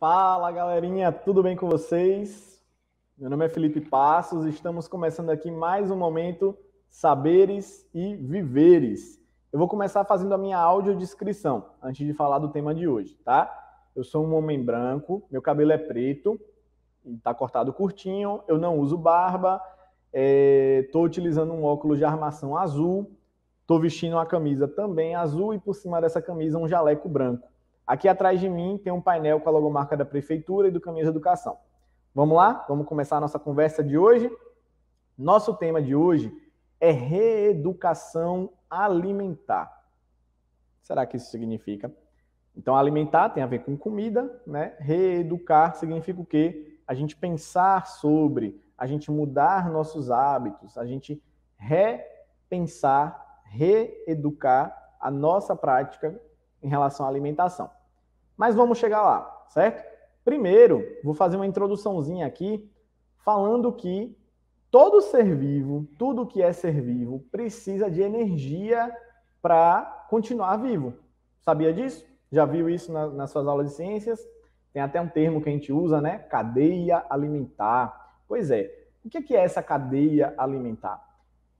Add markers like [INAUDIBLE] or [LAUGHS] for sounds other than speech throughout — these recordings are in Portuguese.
Fala galerinha, tudo bem com vocês? Meu nome é Felipe Passos, estamos começando aqui mais um momento Saberes e Viveres. Eu vou começar fazendo a minha audiodescrição antes de falar do tema de hoje, tá? Eu sou um homem branco, meu cabelo é preto, está cortado curtinho, eu não uso barba, estou é, utilizando um óculos de armação azul, estou vestindo uma camisa também azul e por cima dessa camisa um jaleco branco. Aqui atrás de mim tem um painel com a logomarca da Prefeitura e do Caminho de Educação. Vamos lá? Vamos começar a nossa conversa de hoje? Nosso tema de hoje é reeducação alimentar. Será que isso significa? Então, alimentar tem a ver com comida, né? Reeducar significa o quê? A gente pensar sobre, a gente mudar nossos hábitos, a gente repensar, reeducar a nossa prática em relação à alimentação. Mas vamos chegar lá, certo? Primeiro, vou fazer uma introduçãozinha aqui falando que todo ser vivo, tudo que é ser vivo, precisa de energia para continuar vivo. Sabia disso? Já viu isso na, nas suas aulas de ciências? Tem até um termo que a gente usa, né? Cadeia alimentar. Pois é. O que é essa cadeia alimentar?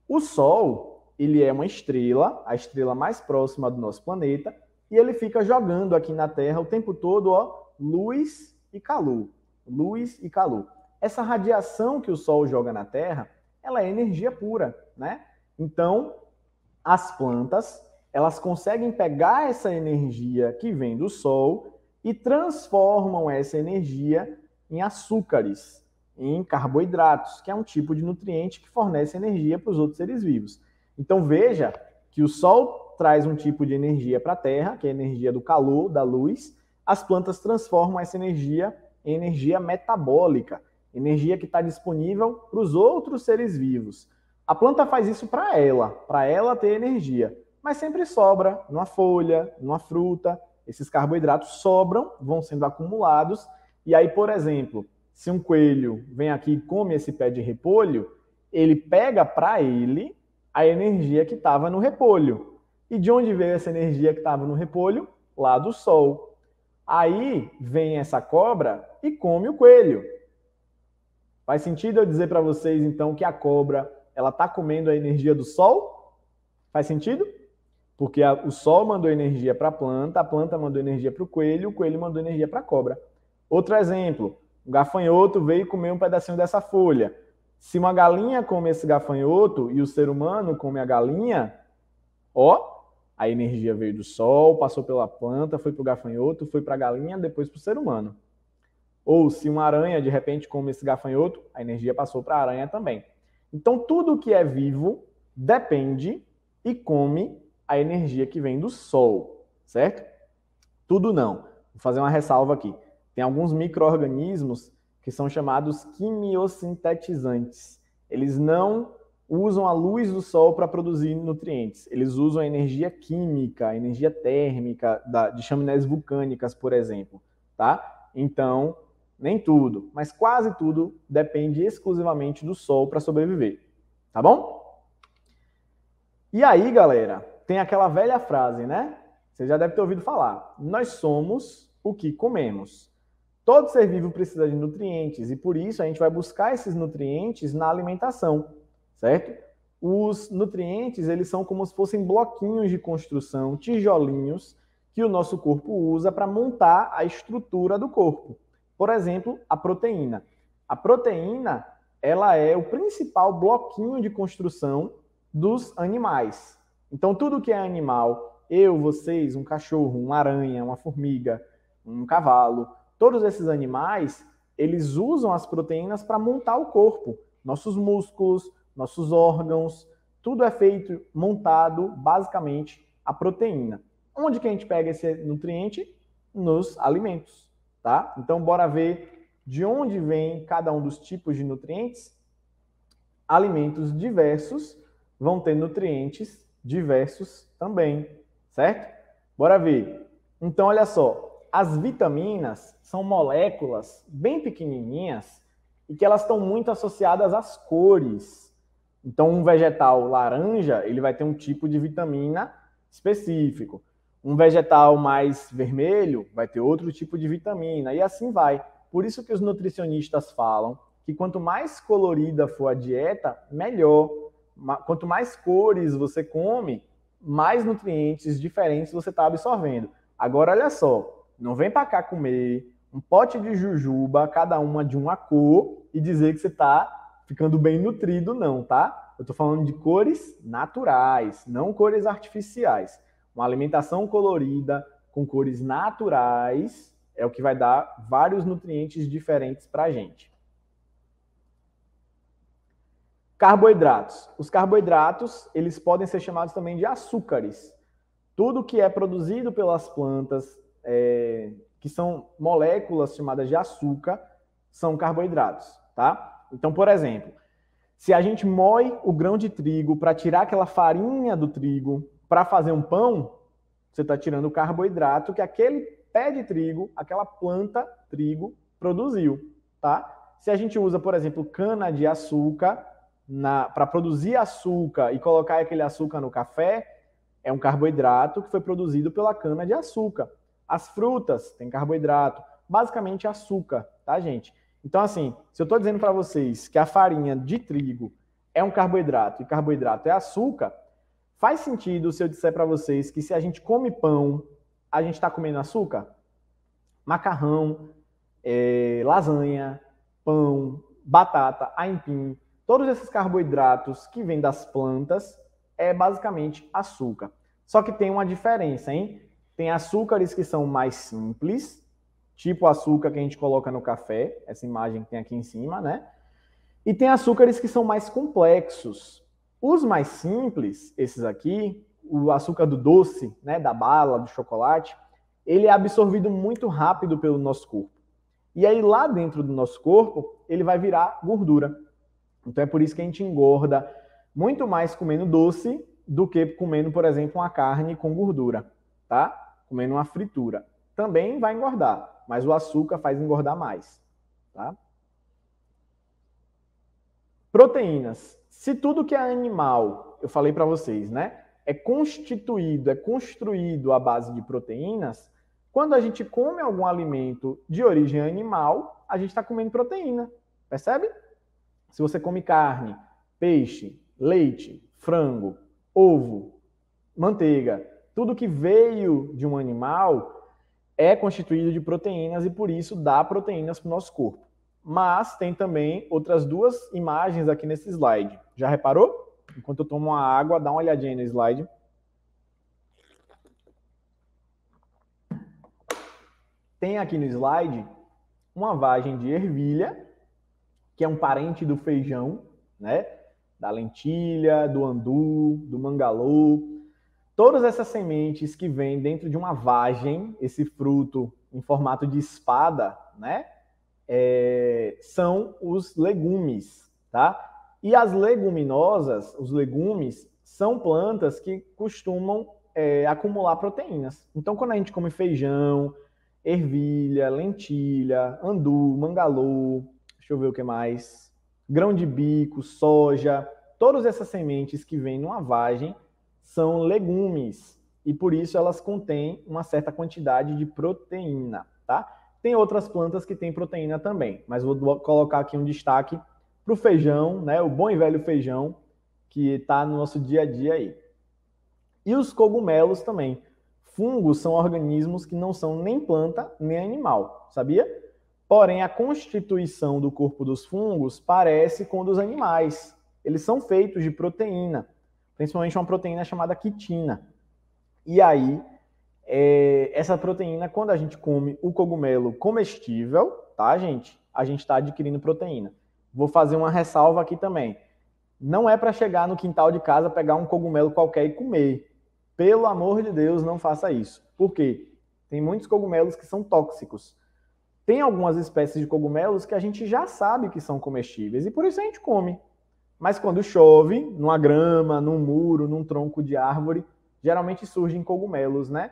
O Sol, ele é uma estrela, a estrela mais próxima do nosso planeta, e ele fica jogando aqui na Terra o tempo todo, ó, luz e calor. Luz e calor. Essa radiação que o Sol joga na Terra, ela é energia pura, né? Então, as plantas, elas conseguem pegar essa energia que vem do Sol e transformam essa energia em açúcares, em carboidratos, que é um tipo de nutriente que fornece energia para os outros seres vivos. Então, veja que o Sol traz um tipo de energia para a Terra, que é a energia do calor, da luz. As plantas transformam essa energia em energia metabólica, energia que está disponível para os outros seres vivos. A planta faz isso para ela, para ela ter energia, mas sempre sobra numa folha, numa fruta. Esses carboidratos sobram, vão sendo acumulados, e aí, por exemplo, se um coelho vem aqui e come esse pé de repolho, ele pega para ele a energia que estava no repolho. E de onde veio essa energia que estava no repolho? Lá do sol. Aí vem essa cobra e come o coelho. Faz sentido eu dizer para vocês então que a cobra ela está comendo a energia do sol? Faz sentido? Porque a, o sol mandou energia para a planta, a planta mandou energia para o coelho, o coelho mandou energia para a cobra. Outro exemplo: o gafanhoto veio comer um pedacinho dessa folha. Se uma galinha come esse gafanhoto e o ser humano come a galinha, ó, a energia veio do sol, passou pela planta, foi para o gafanhoto, foi para a galinha, depois para o ser humano. Ou se uma aranha de repente come esse gafanhoto, a energia passou para a aranha também. Então tudo que é vivo depende e come a energia que vem do sol, certo? Tudo não. Vou fazer uma ressalva aqui. Tem alguns micro-organismos que são chamados quimiosintetizantes. Eles não usam a luz do sol para produzir nutrientes. Eles usam a energia química, a energia térmica da, de chaminés vulcânicas, por exemplo, tá? Então, nem tudo, mas quase tudo depende exclusivamente do sol para sobreviver, tá bom? E aí, galera, tem aquela velha frase, né? Você já deve ter ouvido falar. Nós somos o que comemos. Todo ser vivo precisa de nutrientes e por isso a gente vai buscar esses nutrientes na alimentação certo? Os nutrientes, eles são como se fossem bloquinhos de construção, tijolinhos, que o nosso corpo usa para montar a estrutura do corpo. Por exemplo, a proteína. A proteína, ela é o principal bloquinho de construção dos animais. Então, tudo que é animal, eu, vocês, um cachorro, uma aranha, uma formiga, um cavalo, todos esses animais, eles usam as proteínas para montar o corpo. Nossos músculos, nossos órgãos, tudo é feito, montado basicamente a proteína. Onde que a gente pega esse nutriente? Nos alimentos, tá? Então, bora ver de onde vem cada um dos tipos de nutrientes. Alimentos diversos vão ter nutrientes diversos também, certo? Bora ver. Então, olha só, as vitaminas são moléculas bem pequenininhas e que elas estão muito associadas às cores. Então, um vegetal laranja, ele vai ter um tipo de vitamina específico. Um vegetal mais vermelho vai ter outro tipo de vitamina e assim vai. Por isso que os nutricionistas falam que quanto mais colorida for a dieta, melhor. Quanto mais cores você come, mais nutrientes diferentes você está absorvendo. Agora, olha só, não vem para cá comer um pote de jujuba, cada uma de uma cor, e dizer que você está ficando bem nutrido, não, tá? Eu estou falando de cores naturais, não cores artificiais. Uma alimentação colorida com cores naturais é o que vai dar vários nutrientes diferentes para a gente. Carboidratos. Os carboidratos, eles podem ser chamados também de açúcares. Tudo que é produzido pelas plantas, é, que são moléculas chamadas de açúcar, são carboidratos, tá? Então, por exemplo, se a gente moe o grão de trigo para tirar aquela farinha do trigo para fazer um pão, você está tirando o carboidrato que aquele pé de trigo, aquela planta trigo produziu, tá? Se a gente usa, por exemplo, cana de açúcar, para produzir açúcar e colocar aquele açúcar no café, é um carboidrato que foi produzido pela cana de açúcar. As frutas têm carboidrato, basicamente açúcar, tá, gente? Então, assim, se eu estou dizendo para vocês que a farinha de trigo é um carboidrato e carboidrato é açúcar, faz sentido se eu disser para vocês que se a gente come pão, a gente está comendo açúcar? Macarrão, é, lasanha, pão, batata, aipim, Todos esses carboidratos que vêm das plantas é basicamente açúcar. Só que tem uma diferença, hein? Tem açúcares que são mais simples, tipo açúcar que a gente coloca no café, essa imagem que tem aqui em cima, né? E tem açúcares que são mais complexos. Os mais simples, esses aqui, o açúcar do doce, né, da bala, do chocolate, ele é absorvido muito rápido pelo nosso corpo. E aí lá dentro do nosso corpo, ele vai virar gordura. Então é por isso que a gente engorda muito mais comendo doce do que comendo, por exemplo, uma carne com gordura, tá? Comendo uma fritura. Também vai engordar, mas o açúcar faz engordar mais, tá? Proteínas. Se tudo que é animal, eu falei para vocês, né, é constituído, é construído à base de proteínas, quando a gente come algum alimento de origem animal, a gente está comendo proteína, percebe? Se você come carne, peixe, leite, frango, ovo, manteiga, tudo que veio de um animal é constituído de proteínas e por isso dá proteínas para o nosso corpo. Mas tem também outras duas imagens aqui nesse slide. Já reparou? Enquanto eu tomo uma água, dá uma olhadinha no slide. Tem aqui no slide uma vagem de ervilha que é um parente do feijão, né? Da lentilha, do andu, do mangalô. Todas essas sementes que vêm dentro de uma vagem, esse fruto em formato de espada, né? É, são os legumes, tá? E as leguminosas, os legumes, são plantas que costumam é, acumular proteínas. Então, quando a gente come feijão, ervilha, lentilha, andu, mangalô, Deixa eu ver o que mais. Grão de bico, soja, todas essas sementes que vêm numa vagem são legumes e por isso elas contêm uma certa quantidade de proteína, tá? Tem outras plantas que têm proteína também, mas vou colocar aqui um destaque para o feijão, né? O bom e velho feijão que está no nosso dia a dia aí. E os cogumelos também. Fungos são organismos que não são nem planta nem animal, sabia? Porém, a constituição do corpo dos fungos parece com dos animais. Eles são feitos de proteína, principalmente uma proteína chamada quitina. E aí, é, essa proteína, quando a gente come o cogumelo comestível, tá, gente? A gente está adquirindo proteína. Vou fazer uma ressalva aqui também. Não é para chegar no quintal de casa, pegar um cogumelo qualquer e comer. Pelo amor de Deus, não faça isso. Por quê? Tem muitos cogumelos que são tóxicos. Tem algumas espécies de cogumelos que a gente já sabe que são comestíveis e por isso a gente come. Mas quando chove, numa grama, num muro, num tronco de árvore, geralmente surgem cogumelos, né?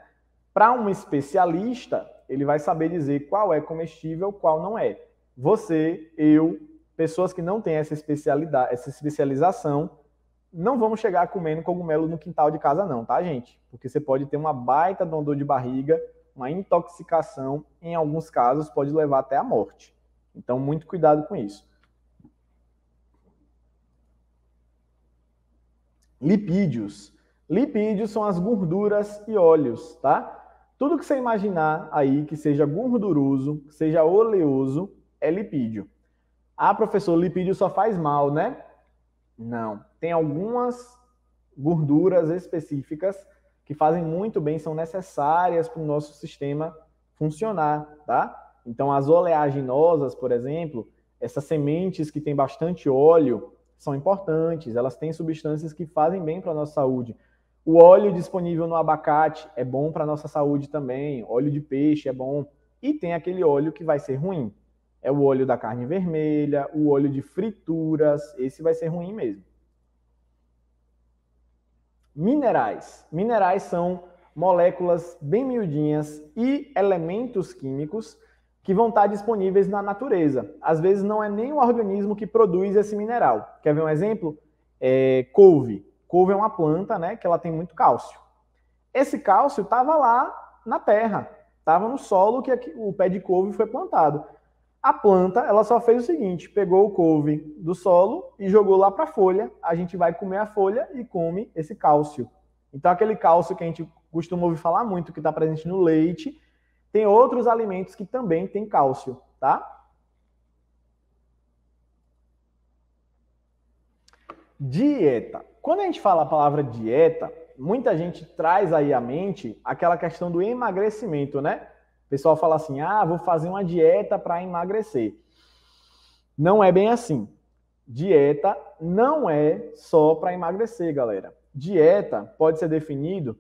Para um especialista, ele vai saber dizer qual é comestível, qual não é. Você, eu, pessoas que não têm essa especialidade, essa especialização, não vamos chegar comendo cogumelo no quintal de casa, não, tá, gente? Porque você pode ter uma baita dor de barriga, uma intoxicação, em alguns casos pode levar até a morte. Então, muito cuidado com isso. Lipídios. Lipídios são as gorduras e óleos, tá? Tudo que você imaginar aí que seja gorduroso, que seja oleoso, é lipídio. Ah, professor, lipídio só faz mal, né? Não. Tem algumas gorduras específicas que fazem muito bem, são necessárias para o nosso sistema funcionar, tá? Então, as oleaginosas, por exemplo, essas sementes que têm bastante óleo são importantes, elas têm substâncias que fazem bem para a nossa saúde. O óleo disponível no abacate é bom para a nossa saúde também, óleo de peixe é bom. E tem aquele óleo que vai ser ruim. É o óleo da carne vermelha, o óleo de frituras, esse vai ser ruim mesmo. Minerais. Minerais são moléculas bem miudinhas e elementos químicos que vão estar disponíveis na natureza. Às vezes não é nem o organismo que produz esse mineral. Quer ver um exemplo? É, couve. Couve é uma planta, né, que ela tem muito cálcio. Esse cálcio estava lá na terra, estava no solo que o pé de couve foi plantado. A planta, ela só fez o seguinte: pegou o couve do solo e jogou lá para a folha. A gente vai comer a folha e come esse cálcio. Então, aquele cálcio que a gente costuma ouvir falar muito, que está presente no leite, tem outros alimentos que também têm cálcio, tá? Dieta. Quando a gente fala a palavra dieta, muita gente traz aí à mente aquela questão do emagrecimento, né? O pessoal fala assim: ah, vou fazer uma dieta para emagrecer. Não é bem assim. Dieta não é só para emagrecer, galera. Dieta pode ser definido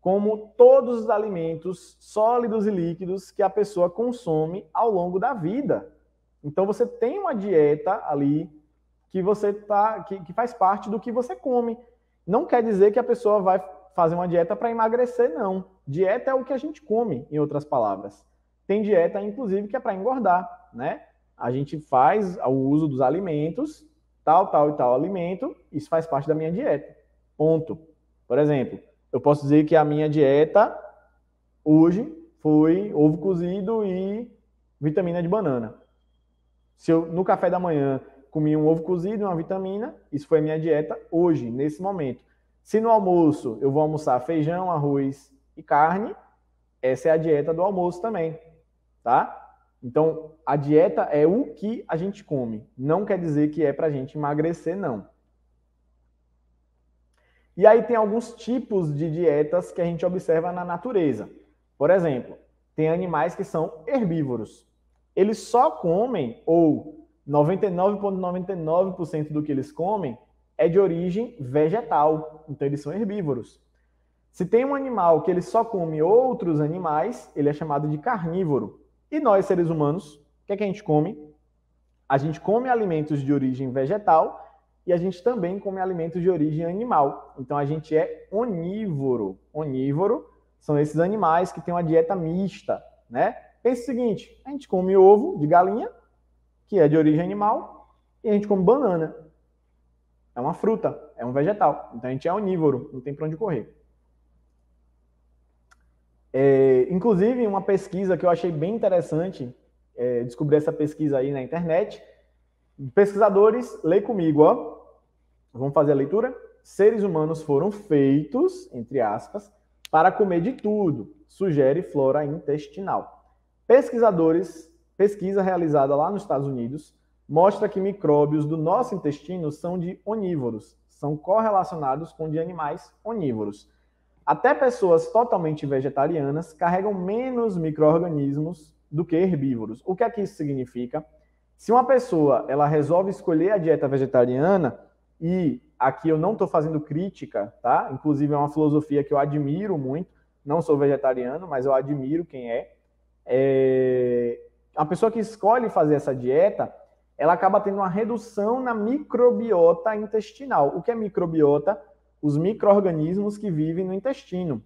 como todos os alimentos sólidos e líquidos que a pessoa consome ao longo da vida. Então você tem uma dieta ali que você tá que, que faz parte do que você come. Não quer dizer que a pessoa vai fazer uma dieta para emagrecer, não. Dieta é o que a gente come, em outras palavras. Tem dieta, inclusive, que é para engordar, né? A gente faz o uso dos alimentos, tal, tal e tal alimento, isso faz parte da minha dieta. Ponto. Por exemplo, eu posso dizer que a minha dieta hoje foi ovo cozido e vitamina de banana. Se eu no café da manhã comi um ovo cozido e uma vitamina, isso foi a minha dieta hoje, nesse momento. Se no almoço eu vou almoçar feijão, arroz e carne, essa é a dieta do almoço também, tá? Então, a dieta é o que a gente come. Não quer dizer que é para a gente emagrecer, não. E aí tem alguns tipos de dietas que a gente observa na natureza. Por exemplo, tem animais que são herbívoros. Eles só comem, ou 99,99% ,99 do que eles comem, é de origem vegetal, então eles são herbívoros. Se tem um animal que ele só come outros animais, ele é chamado de carnívoro. E nós, seres humanos, o que, é que a gente come? A gente come alimentos de origem vegetal e a gente também come alimentos de origem animal. Então a gente é onívoro. Onívoro são esses animais que têm uma dieta mista, né? Pense o seguinte: a gente come ovo de galinha, que é de origem animal, e a gente come banana, é uma fruta, é um vegetal. Então a gente é onívoro, não tem para onde correr. É, inclusive, uma pesquisa que eu achei bem interessante, é, descobri essa pesquisa aí na internet. Pesquisadores, lê comigo, ó. Vamos fazer a leitura? Seres humanos foram feitos, entre aspas, para comer de tudo, sugere flora intestinal. Pesquisadores, pesquisa realizada lá nos Estados Unidos, mostra que micróbios do nosso intestino são de onívoros, são correlacionados com de animais onívoros. Até pessoas totalmente vegetarianas carregam menos microorganismos do que herbívoros. O que é que isso significa? Se uma pessoa ela resolve escolher a dieta vegetariana e aqui eu não estou fazendo crítica, tá? Inclusive é uma filosofia que eu admiro muito. Não sou vegetariano, mas eu admiro quem é. é... A pessoa que escolhe fazer essa dieta, ela acaba tendo uma redução na microbiota intestinal. O que é microbiota? Os micro-organismos que vivem no intestino.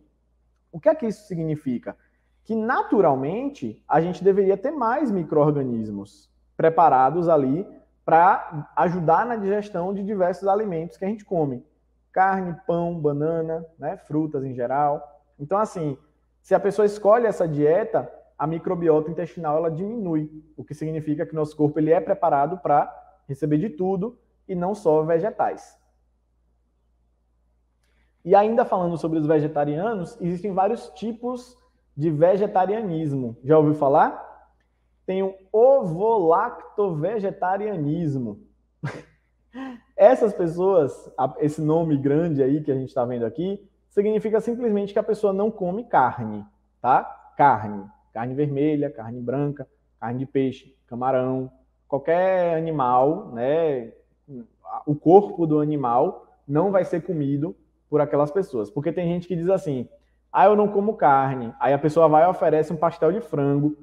O que é que isso significa? Que naturalmente a gente deveria ter mais micro-organismos preparados ali para ajudar na digestão de diversos alimentos que a gente come. carne, pão, banana, né, frutas em geral. Então, assim, se a pessoa escolhe essa dieta, a microbiota intestinal ela diminui, o que significa que nosso corpo ele é preparado para receber de tudo e não só vegetais. E ainda falando sobre os vegetarianos, existem vários tipos de vegetarianismo. Já ouviu falar? Tem o ovo-lacto-vegetarianismo. [LAUGHS] Essas pessoas, esse nome grande aí que a gente está vendo aqui, significa simplesmente que a pessoa não come carne, tá? Carne. Carne vermelha, carne branca, carne de peixe, camarão, qualquer animal, né? O corpo do animal não vai ser comido por aquelas pessoas. Porque tem gente que diz assim: ah, eu não como carne. Aí a pessoa vai e oferece um pastel de frango.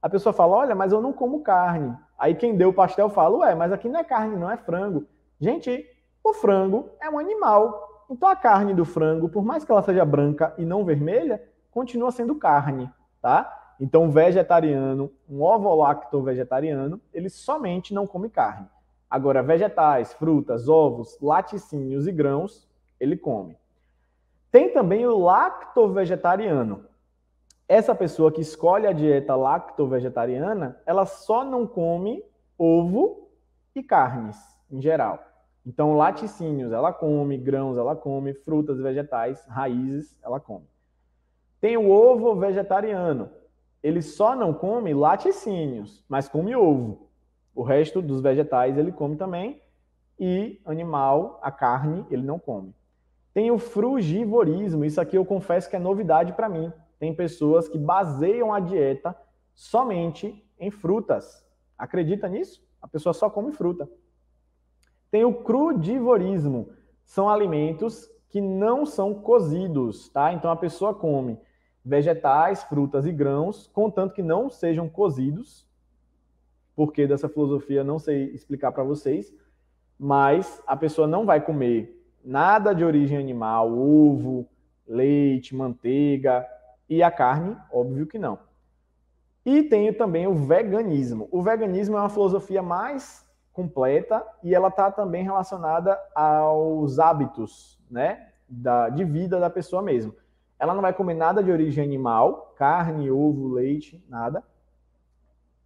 A pessoa fala: olha, mas eu não como carne. Aí quem deu o pastel fala: ué, mas aqui não é carne, não é frango. Gente, o frango é um animal. Então a carne do frango, por mais que ela seja branca e não vermelha, continua sendo carne, tá? Então, vegetariano, um ovo-lacto vegetariano, ele somente não come carne. Agora, vegetais, frutas, ovos, laticínios e grãos, ele come. Tem também o lacto-vegetariano. Essa pessoa que escolhe a dieta lacto-vegetariana, ela só não come ovo e carnes, em geral. Então, laticínios ela come, grãos ela come, frutas, vegetais, raízes ela come. Tem o ovo vegetariano. Ele só não come laticínios, mas come ovo. O resto dos vegetais ele come também. E animal, a carne, ele não come. Tem o frugivorismo. Isso aqui eu confesso que é novidade para mim. Tem pessoas que baseiam a dieta somente em frutas. Acredita nisso? A pessoa só come fruta. Tem o crudivorismo. São alimentos que não são cozidos, tá? Então a pessoa come vegetais, frutas e grãos, contanto que não sejam cozidos. Porque dessa filosofia não sei explicar para vocês, mas a pessoa não vai comer nada de origem animal, ovo, leite, manteiga e a carne, óbvio que não. E tenho também o veganismo. O veganismo é uma filosofia mais completa e ela está também relacionada aos hábitos, né, da, de vida da pessoa mesmo. Ela não vai comer nada de origem animal, carne, ovo, leite, nada.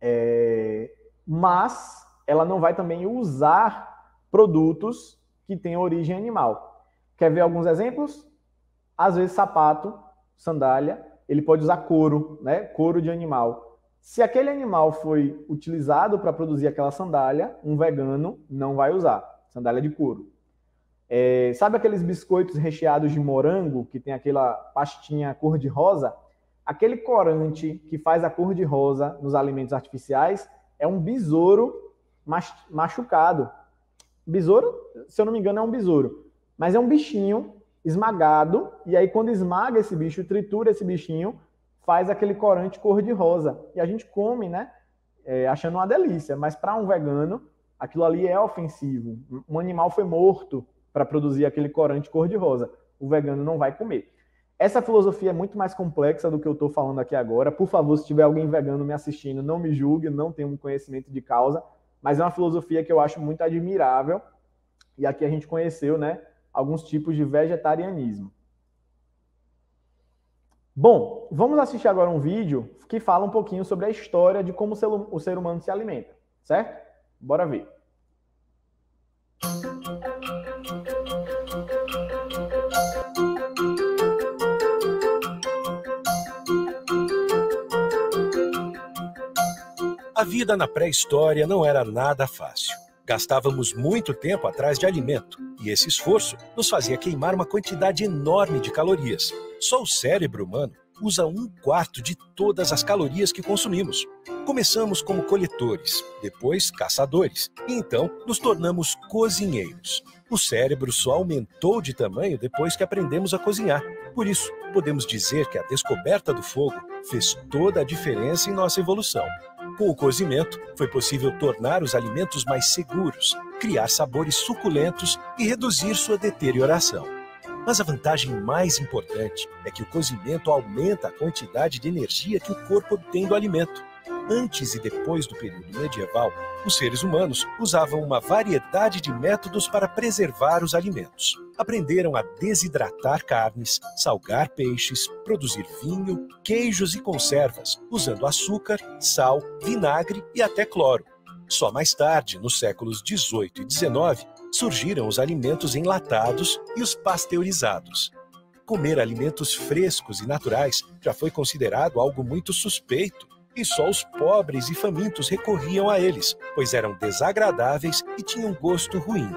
É, mas ela não vai também usar produtos que têm origem animal. Quer ver alguns exemplos? Às vezes sapato, sandália, ele pode usar couro, né? Couro de animal. Se aquele animal foi utilizado para produzir aquela sandália, um vegano não vai usar sandália de couro. É, sabe aqueles biscoitos recheados de morango que tem aquela pastinha cor de rosa? Aquele corante que faz a cor de rosa nos alimentos artificiais é um besouro machucado. Besouro, se eu não me engano, é um besouro. Mas é um bichinho esmagado, e aí quando esmaga esse bicho, tritura esse bichinho, faz aquele corante cor-de-rosa. E a gente come, né? É, achando uma delícia. Mas para um vegano, aquilo ali é ofensivo. Um animal foi morto para produzir aquele corante cor-de-rosa. O vegano não vai comer. Essa filosofia é muito mais complexa do que eu estou falando aqui agora. Por favor, se tiver alguém vegano me assistindo, não me julgue, não tenho um conhecimento de causa, mas é uma filosofia que eu acho muito admirável. E aqui a gente conheceu, né, alguns tipos de vegetarianismo. Bom, vamos assistir agora um vídeo que fala um pouquinho sobre a história de como o ser humano se alimenta, certo? Bora ver. A vida na pré-história não era nada fácil. Gastávamos muito tempo atrás de alimento, e esse esforço nos fazia queimar uma quantidade enorme de calorias. Só o cérebro humano usa um quarto de todas as calorias que consumimos. Começamos como coletores, depois caçadores, e então nos tornamos cozinheiros. O cérebro só aumentou de tamanho depois que aprendemos a cozinhar. Por isso, podemos dizer que a descoberta do fogo fez toda a diferença em nossa evolução. Com o cozimento, foi possível tornar os alimentos mais seguros, criar sabores suculentos e reduzir sua deterioração. Mas a vantagem mais importante é que o cozimento aumenta a quantidade de energia que o corpo obtém do alimento. Antes e depois do período medieval, os seres humanos usavam uma variedade de métodos para preservar os alimentos. aprenderam a desidratar carnes, salgar peixes, produzir vinho, queijos e conservas, usando açúcar, sal, vinagre e até cloro. Só mais tarde, nos séculos 18 e 19, surgiram os alimentos enlatados e os pasteurizados. Comer alimentos frescos e naturais já foi considerado algo muito suspeito, e só os pobres e famintos recorriam a eles, pois eram desagradáveis e tinham gosto ruim.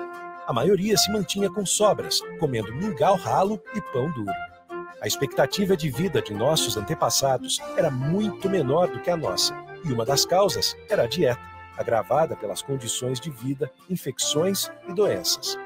A maioria se mantinha com sobras, comendo mingau ralo e pão duro. A expectativa de vida de nossos antepassados era muito menor do que a nossa, e uma das causas era a dieta agravada pelas condições de vida, infecções e doenças.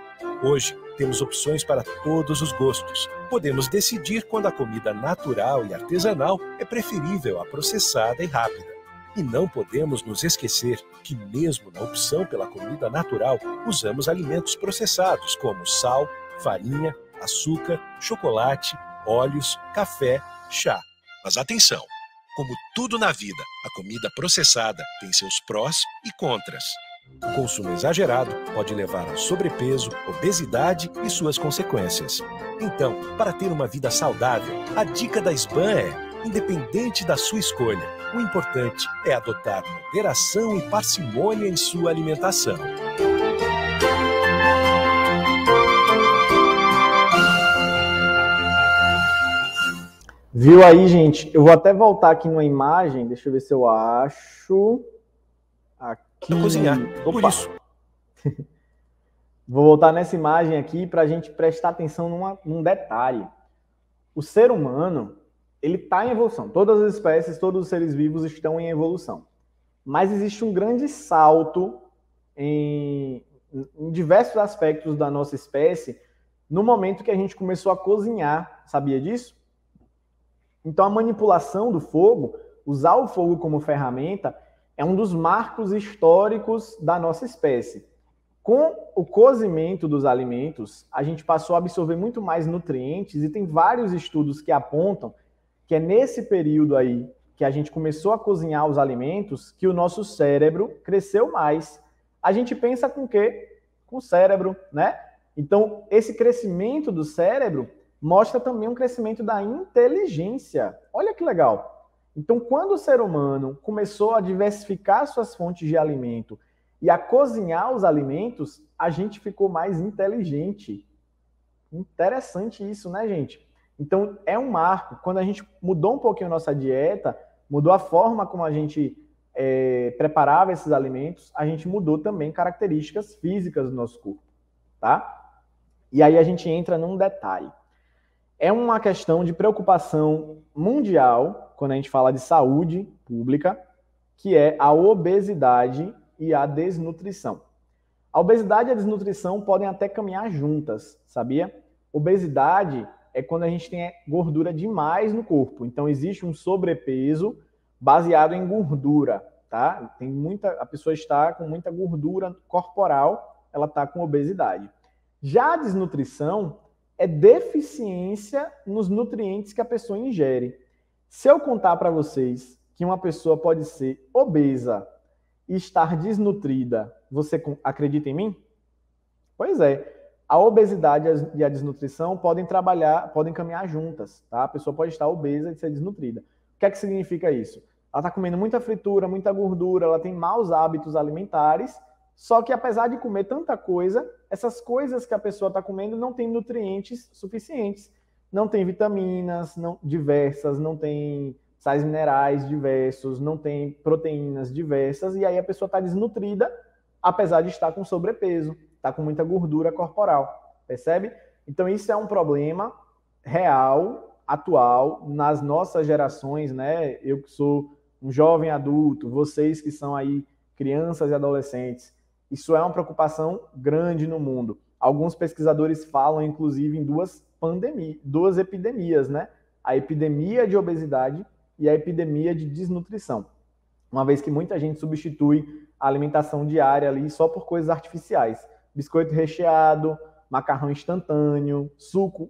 Hoje, temos opções para todos os gostos. Podemos decidir quando a comida natural e artesanal é preferível à processada e rápida. E não podemos nos esquecer que, mesmo na opção pela comida natural, usamos alimentos processados como sal, farinha, açúcar, chocolate, óleos, café, chá. Mas atenção! Como tudo na vida, a comida processada tem seus prós e contras. O consumo exagerado pode levar a sobrepeso, obesidade e suas consequências. Então, para ter uma vida saudável, a dica da SBAN é: independente da sua escolha, o importante é adotar moderação e parcimônia em sua alimentação. Viu aí, gente? Eu vou até voltar aqui numa imagem, deixa eu ver se eu acho. Aqui. cozinhar, Opa. por isso. [LAUGHS] vou voltar nessa imagem aqui para a gente prestar atenção numa, num detalhe. O ser humano, ele está em evolução. Todas as espécies, todos os seres vivos estão em evolução. Mas existe um grande salto em, em diversos aspectos da nossa espécie no momento que a gente começou a cozinhar. Sabia disso? Então, a manipulação do fogo, usar o fogo como ferramenta, é um dos marcos históricos da nossa espécie. Com o cozimento dos alimentos, a gente passou a absorver muito mais nutrientes e tem vários estudos que apontam que é nesse período aí que a gente começou a cozinhar os alimentos que o nosso cérebro cresceu mais. A gente pensa com o quê? Com o cérebro, né? Então, esse crescimento do cérebro mostra também um crescimento da inteligência. Olha que legal. Então, quando o ser humano começou a diversificar suas fontes de alimento e a cozinhar os alimentos, a gente ficou mais inteligente. Interessante isso, né, gente? Então, é um marco. Quando a gente mudou um pouquinho nossa dieta, mudou a forma como a gente é, preparava esses alimentos, a gente mudou também características físicas do nosso corpo, tá? E aí a gente entra num detalhe é uma questão de preocupação mundial, quando a gente fala de saúde pública, que é a obesidade e a desnutrição. A obesidade e a desnutrição podem até caminhar juntas, sabia? Obesidade é quando a gente tem gordura demais no corpo. Então existe um sobrepeso baseado em gordura, tá? Tem muita, a pessoa está com muita gordura corporal, ela está com obesidade. Já a desnutrição é deficiência nos nutrientes que a pessoa ingere. Se eu contar para vocês que uma pessoa pode ser obesa e estar desnutrida, você acredita em mim? Pois é. A obesidade e a desnutrição podem trabalhar, podem caminhar juntas, tá? A pessoa pode estar obesa e ser desnutrida. O que é que significa isso? Ela está comendo muita fritura, muita gordura, ela tem maus hábitos alimentares só que apesar de comer tanta coisa, essas coisas que a pessoa está comendo não tem nutrientes suficientes. Não tem vitaminas não, diversas, não tem sais minerais diversos, não tem proteínas diversas, e aí a pessoa está desnutrida, apesar de estar com sobrepeso, está com muita gordura corporal. Percebe? Então isso é um problema real, atual, nas nossas gerações, né? Eu que sou um jovem adulto, vocês que são aí crianças e adolescentes, isso é uma preocupação grande no mundo. Alguns pesquisadores falam, inclusive, em duas pandemias, duas epidemias, né? A epidemia de obesidade e a epidemia de desnutrição. Uma vez que muita gente substitui a alimentação diária ali só por coisas artificiais. Biscoito recheado, macarrão instantâneo, suco,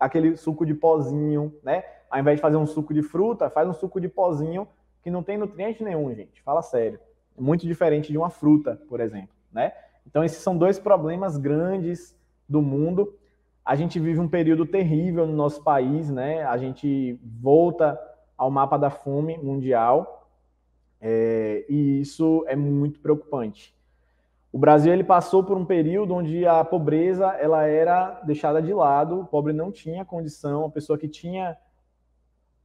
aquele suco de pozinho, né? Ao invés de fazer um suco de fruta, faz um suco de pozinho que não tem nutriente nenhum, gente. Fala sério. Muito diferente de uma fruta, por exemplo né? Então, esses são dois problemas grandes do mundo. A gente vive um período terrível no nosso país, né? A gente volta ao mapa da fome mundial é, e isso é muito preocupante. O Brasil ele passou por um período onde a pobreza ela era deixada de lado, o pobre não tinha condição, a pessoa que tinha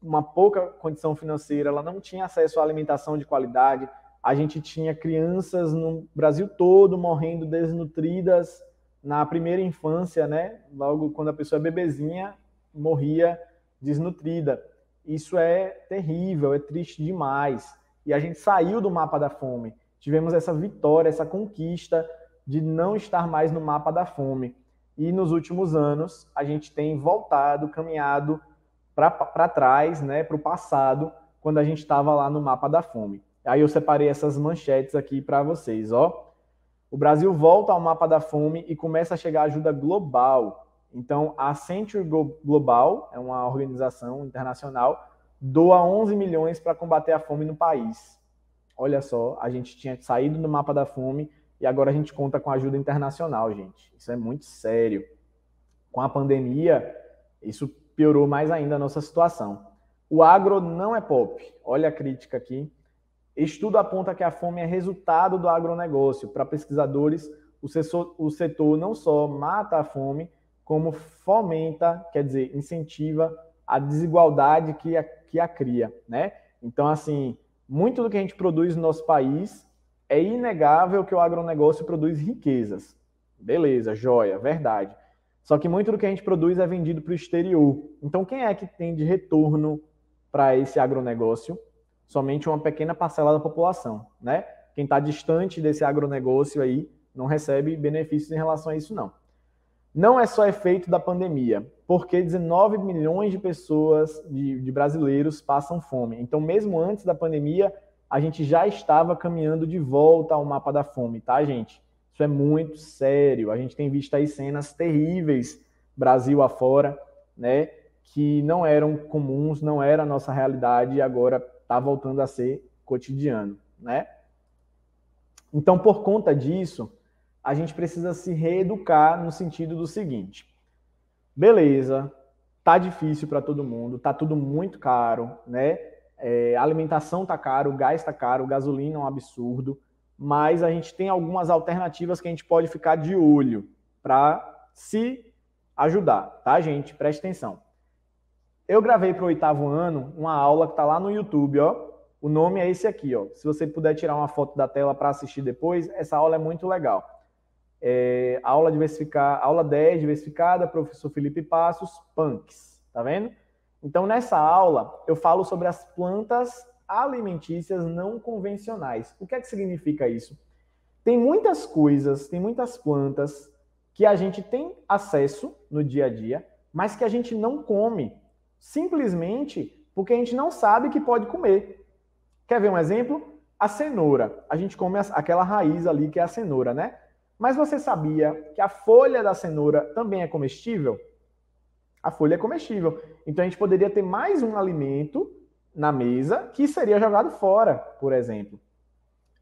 uma pouca condição financeira, ela não tinha acesso à alimentação de qualidade. A gente tinha crianças no Brasil todo morrendo desnutridas na primeira infância, né? Logo quando a pessoa é bebezinha, morria desnutrida. Isso é terrível, é triste demais. E a gente saiu do mapa da fome tivemos essa vitória, essa conquista de não estar mais no mapa da fome. E nos últimos anos, a gente tem voltado, caminhado para trás, né, para o passado, quando a gente estava lá no mapa da fome. Aí eu separei essas manchetes aqui para vocês, ó. O Brasil volta ao mapa da fome e começa a chegar ajuda global. Então, a Century Global, é uma organização internacional, doa 11 milhões para combater a fome no país olha só, a gente tinha saído do mapa da fome e agora a gente conta com ajuda internacional, gente. Isso é muito sério. Com a pandemia, isso piorou mais ainda a nossa situação. O agro não é pop. Olha a crítica aqui. Estudo aponta que a fome é resultado do agronegócio. Para pesquisadores, o setor, o setor não só mata a fome, como fomenta, quer dizer, incentiva a desigualdade que a, que a cria, né? Então, assim, muito do que a gente produz no nosso país é inegável que o agronegócio produz riquezas. Beleza, joia, verdade. Só que muito do que a gente produz é vendido para o exterior. Então, quem é que tem de retorno para esse agronegócio? Somente uma pequena parcela da população, né? Quem está distante desse agronegócio aí não recebe benefícios em relação a isso, não. Não é só efeito da pandemia porque 19 milhões de pessoas, de, de, brasileiros, passam fome. Então, mesmo antes da pandemia, a gente já estava caminhando de volta ao mapa da fome, tá, gente? Isso é muito sério. A gente tem visto aí cenas terríveis, Brasil afora, né? Que não eram comuns, não era a nossa realidade e agora está voltando a ser cotidiano, né? Então, por conta disso, a gente precisa se reeducar no sentido do seguinte: beleza, tá difícil para todo mundo, tá tudo muito caro, né? É, alimentação tá caro, gás tá caro, gasolina é um absurdo, mas a gente tem algumas alternativas que a gente pode ficar de olho para se ajudar, tá, gente? Preste atenção. Eu gravei para o oitavo ano uma aula que está lá no YouTube, ó. O nome é esse aqui, ó. Se você puder tirar uma foto da tela para assistir depois, essa aula é muito legal é, aula diversificada, aula 10 diversificada, professor Felipe Passos, punks, tá vendo? Então nessa aula eu falo sobre as plantas alimentícias não convencionais. O que é que significa isso? Tem muitas coisas, tem muitas plantas que a gente tem acesso no dia a dia, mas que a gente não come, simplesmente porque a gente não sabe que pode comer. Quer ver um exemplo? A cenoura. A gente come aquela raiz ali que é a cenoura, né? Mas você sabia que a folha da cenoura também é comestível? A folha é comestível. Então a gente poderia ter mais um alimento na mesa que seria jogado fora, por exemplo.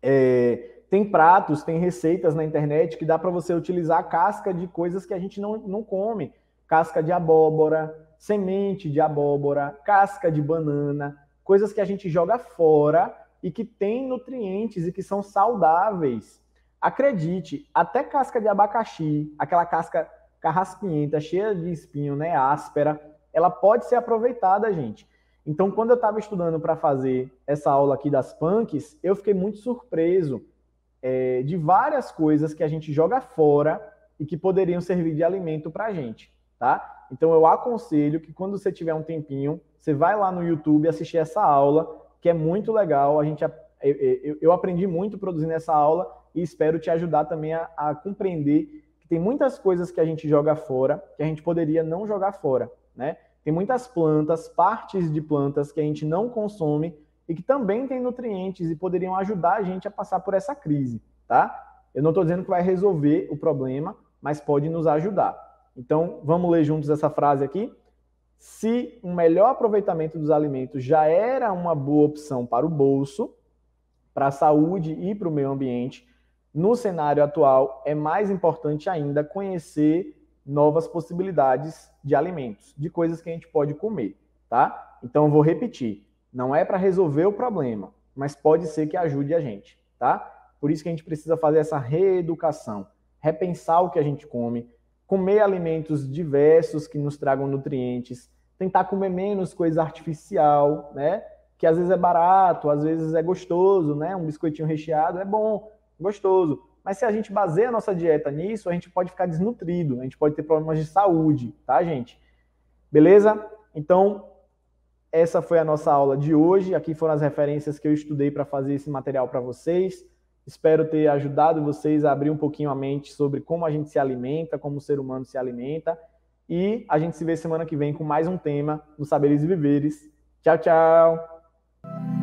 É, tem pratos, tem receitas na internet que dá para você utilizar casca de coisas que a gente não, não come. Casca de abóbora, semente de abóbora, casca de banana, coisas que a gente joga fora e que tem nutrientes e que são saudáveis. Acredite, até casca de abacaxi, aquela casca carraspinhenta, cheia de espinho, né, áspera, ela pode ser aproveitada, gente. Então, quando eu estava estudando para fazer essa aula aqui das punks, eu fiquei muito surpreso é, de várias coisas que a gente joga fora e que poderiam servir de alimento para a gente, tá? Então, eu aconselho que quando você tiver um tempinho, você vai lá no YouTube assistir essa aula, que é muito legal. A gente, eu, aprendi muito produzindo essa aula e espero te ajudar também a, a compreender que tem muitas coisas que a gente joga fora que a gente poderia não jogar fora, né? Tem muitas plantas, partes de plantas que a gente não consome e que também têm nutrientes e poderiam ajudar a gente a passar por essa crise, tá? Eu não estou dizendo que vai resolver o problema, mas pode nos ajudar. Então, vamos ler juntos essa frase aqui. Se um melhor aproveitamento dos alimentos já era uma boa opção para o bolso, para a saúde e para o meio ambiente, no cenário atual, é mais importante ainda conhecer novas possibilidades de alimentos, de coisas que a gente pode comer, tá? Então vou repetir, não é para resolver o problema, mas pode ser que ajude a gente, tá? Por isso que a gente precisa fazer essa reeducação, repensar o que a gente come, comer alimentos diversos que nos tragam nutrientes, tentar comer menos coisa artificial, né? Que às vezes é barato, às vezes é gostoso, né? Um biscoitinho recheado é bom, gostoso. Mas se a gente baseia a nossa dieta nisso, a gente pode ficar desnutrido, a gente pode ter problemas de saúde, tá, gente? Beleza? Então, essa foi a nossa aula de hoje. Aqui foram as referências que eu estudei para fazer esse material para vocês. Espero ter ajudado vocês a abrir um pouquinho a mente sobre como a gente se alimenta, como o ser humano se alimenta. E a gente se vê semana que vem com mais um tema no Saberes e Viveres. Tchau, tchau!